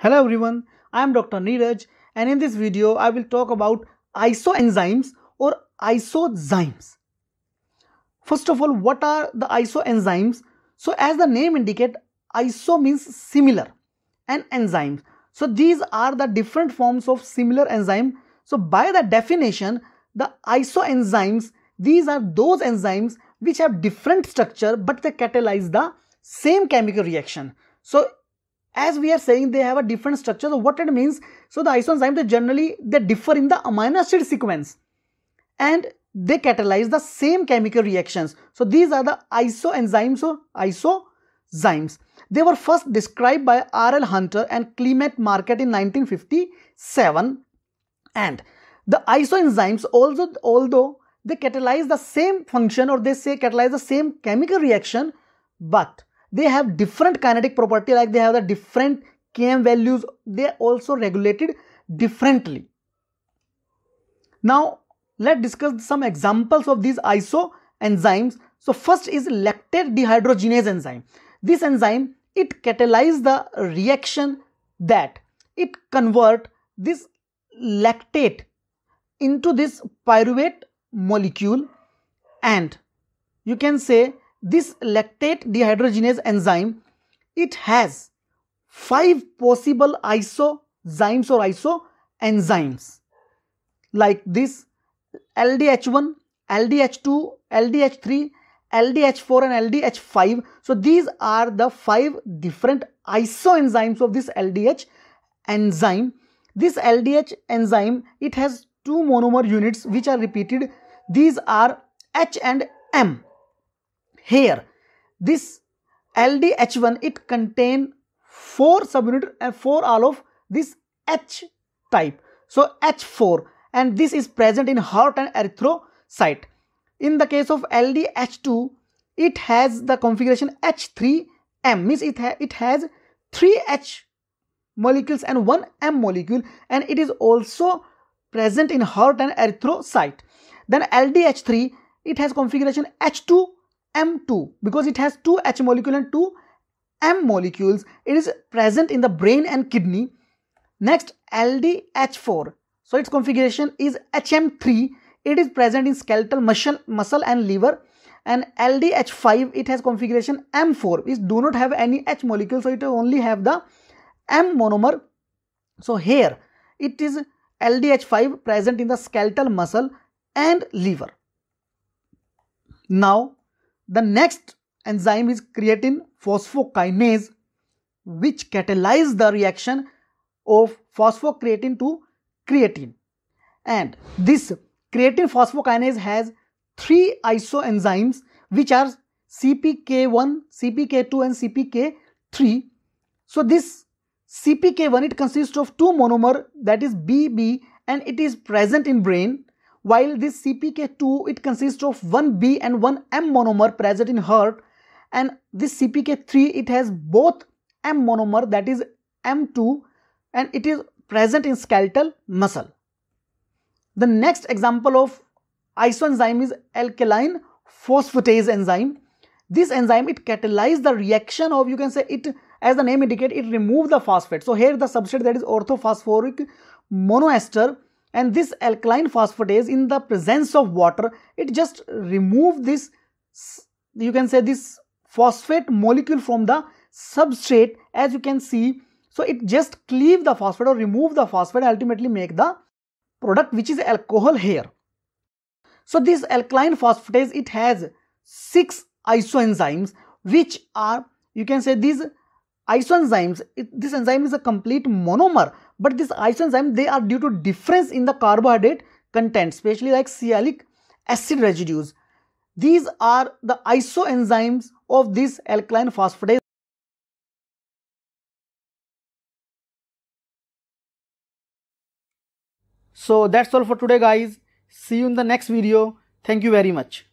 Hello everyone, I am Dr. Neeraj and in this video I will talk about isoenzymes or isozymes. First of all, what are the isoenzymes? So as the name indicate, iso means similar and enzymes. So these are the different forms of similar enzyme. So by the definition, the isoenzymes, these are those enzymes which have different structure but they catalyze the same chemical reaction. So as we are saying they have a different structure. So what it means so the isoenzymes they generally they differ in the amino acid sequence. And they catalyze the same chemical reactions. So these are the isoenzymes or isozymes. They were first described by R.L. Hunter and Clement Markert in 1957 and the isoenzymes also although they catalyze the same function or they say catalyze the same chemical reaction but they have different kinetic property like they have the different km values. They are also regulated differently. Now let's discuss some examples of these iso enzymes so first is lactate dehydrogenase enzyme. This enzyme it catalyzes the reaction that it convert this lactate into this pyruvate molecule. And you can say this lactate dehydrogenase enzyme, it has five possible isozymes or isoenzymes like this LDH1, LDH2, LDH3, LDH4 and LDH5. So these are the five different isoenzymes of this LDH enzyme. This LDH enzyme, it has two monomer units which are repeated. These are H and M. Here, this LDH1, it contain 4 subunit and 4 all of this H type. So H4 and this is present in heart and erythrocyte. In the case of LDH2, it has the configuration H3M means it, ha it has 3 H molecules and 1 M molecule and it is also present in heart and erythrocyte. Then LDH3, it has configuration H2 M2 because it has two H molecule and two M molecules. It is present in the brain and kidney. Next LDH4. So its configuration is HM3. It is present in skeletal muscle, muscle and liver. And LDH5 it has configuration M4. It do not have any H molecule so it only have the M monomer. So here it is LDH5 present in the skeletal muscle and liver. Now the next enzyme is creatine phosphokinase which catalyze the reaction of phosphocreatine to creatine. And this creatine phosphokinase has three isoenzymes which are CPK1, CPK2 and CPK3. So this CPK1 it consists of two monomer that is BB and it is present in brain while this CPK2 it consists of one B and one M monomer present in heart and this CPK3 it has both M monomer that is M2 and it is present in skeletal muscle. The next example of isoenzyme is alkaline phosphatase enzyme. This enzyme it catalyzes the reaction of you can say it as the name indicate it remove the phosphate. So here the substrate that is orthophosphoric monoester and this alkaline phosphatase in the presence of water it just remove this you can say this phosphate molecule from the substrate as you can see. So it just cleave the phosphate or remove the phosphate ultimately make the product which is alcohol here. So this alkaline phosphatase it has six isoenzymes which are you can say these isoenzymes it, this enzyme is a complete monomer but this isoenzyme they are due to difference in the carbohydrate content especially like sialic acid residues. These are the isoenzymes of this alkaline phosphatase. So that's all for today guys. See you in the next video. Thank you very much